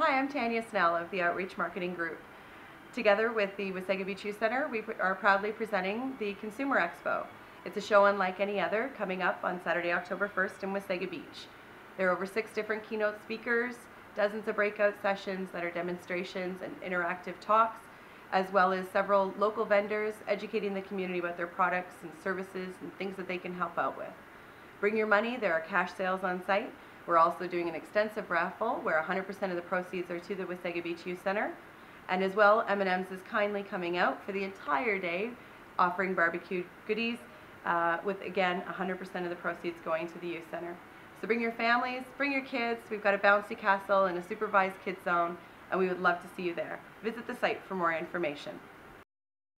Hi, I'm Tanya Snell of the Outreach Marketing Group. Together with the Wasaga Beach Youth Center, we are proudly presenting the Consumer Expo. It's a show unlike any other coming up on Saturday, October 1st in Wasaga Beach. There are over six different keynote speakers, dozens of breakout sessions that are demonstrations and interactive talks, as well as several local vendors educating the community about their products and services and things that they can help out with. Bring your money, there are cash sales on site. We're also doing an extensive raffle where 100% of the proceeds are to the Wasaga Beach Youth Center. And as well, M&M's is kindly coming out for the entire day, offering barbecue goodies uh, with, again, 100% of the proceeds going to the youth center. So bring your families, bring your kids. We've got a bouncy castle and a supervised kids zone, and we would love to see you there. Visit the site for more information.